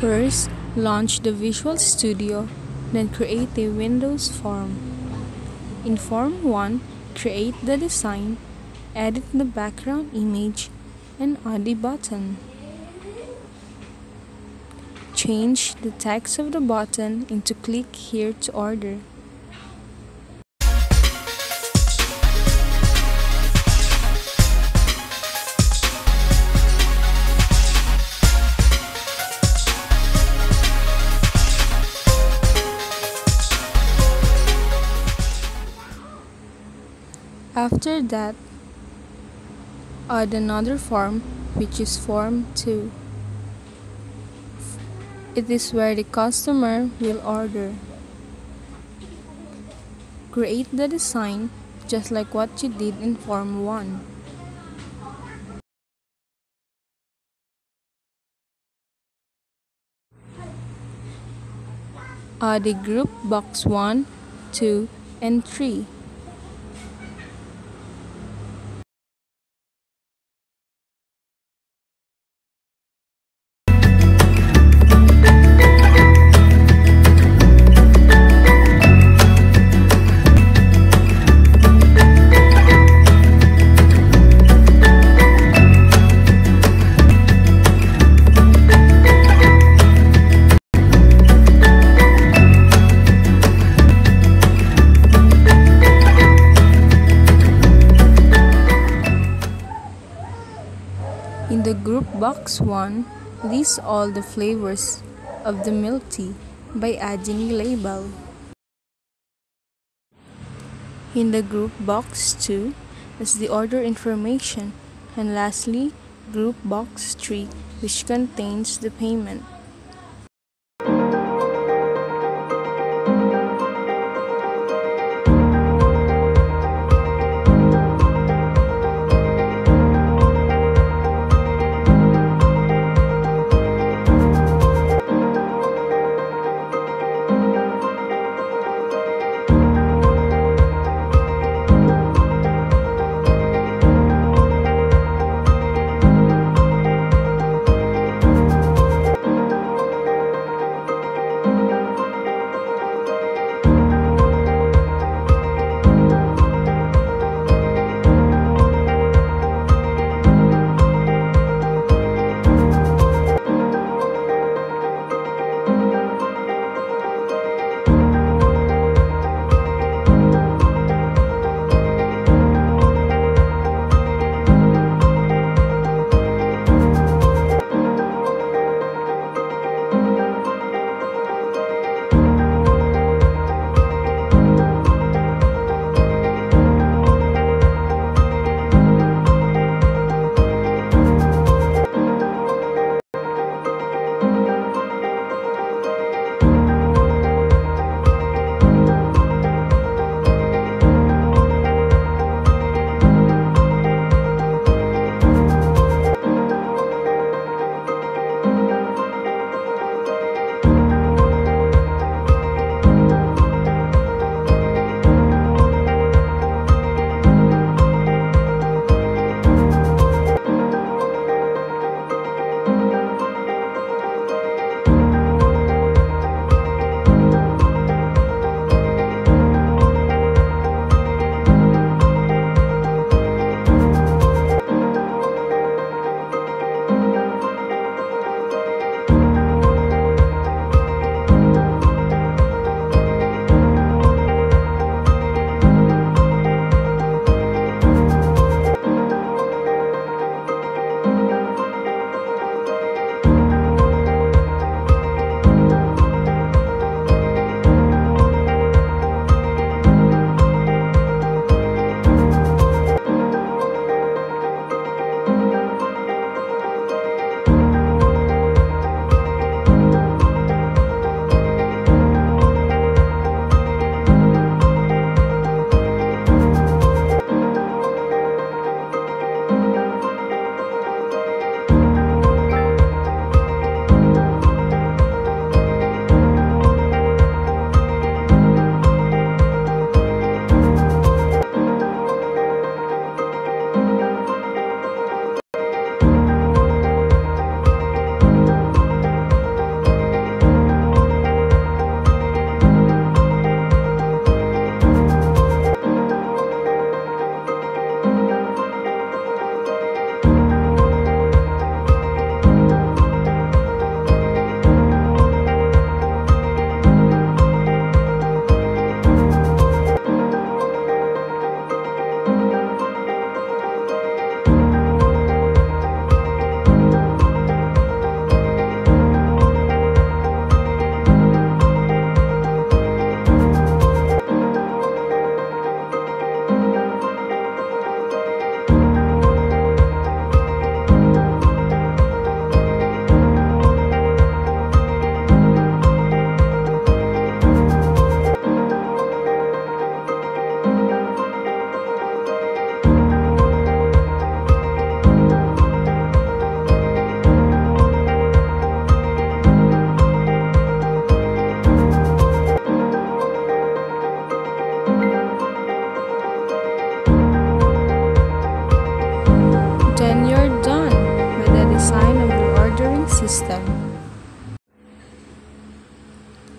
First, launch the Visual Studio, then create a Windows form. In Form 1, create the design, edit the background image, and add a button. Change the text of the button into click here to order. After that, add another form which is Form 2. It is where the customer will order. Create the design just like what you did in Form 1. Add the group box 1, 2, and 3. In the group box 1, list all the flavors of the milk tea by adding label. In the group box 2 is the order information and lastly group box 3 which contains the payment.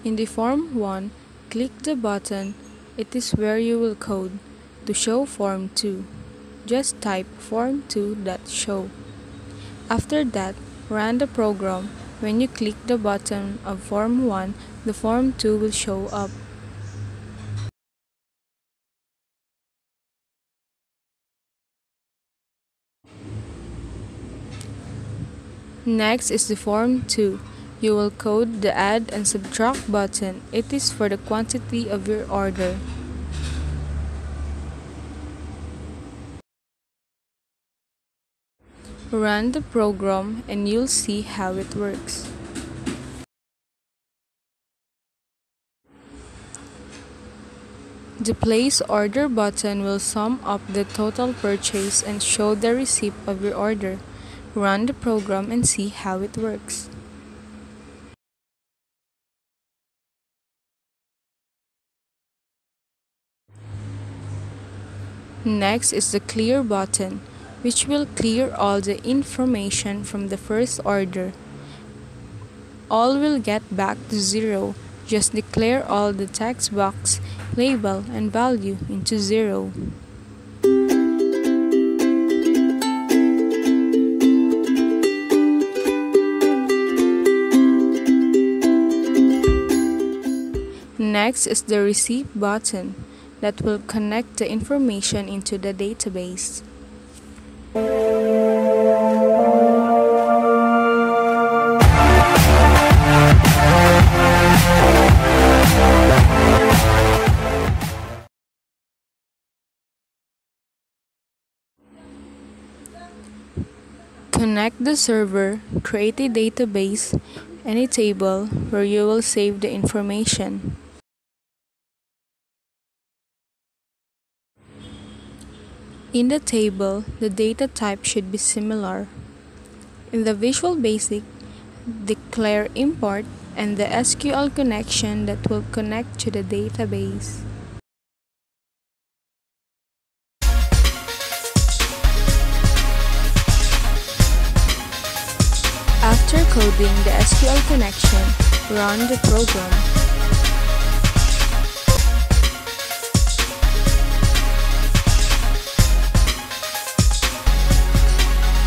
In the Form 1, click the button It is where you will code to show Form 2. Just type form2.show. After that, run the program. When you click the button of Form 1, the Form 2 will show up. Next is the Form 2. You will code the add and subtract button. It is for the quantity of your order. Run the program and you'll see how it works. The Place Order button will sum up the total purchase and show the receipt of your order. Run the program and see how it works. Next is the Clear button, which will clear all the information from the first order. All will get back to zero. Just declare all the text box, label, and value into zero. Next is the Receive button that will connect the information into the database. Connect the server, create a database, and a table where you will save the information. In the table, the data type should be similar. In the Visual Basic, declare import and the SQL connection that will connect to the database. After coding the SQL connection, run the program.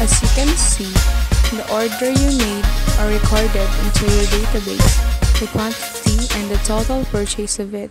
As you can see, the order you made are recorded into your database, the quantity and the total purchase of it.